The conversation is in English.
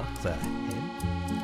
What the hell?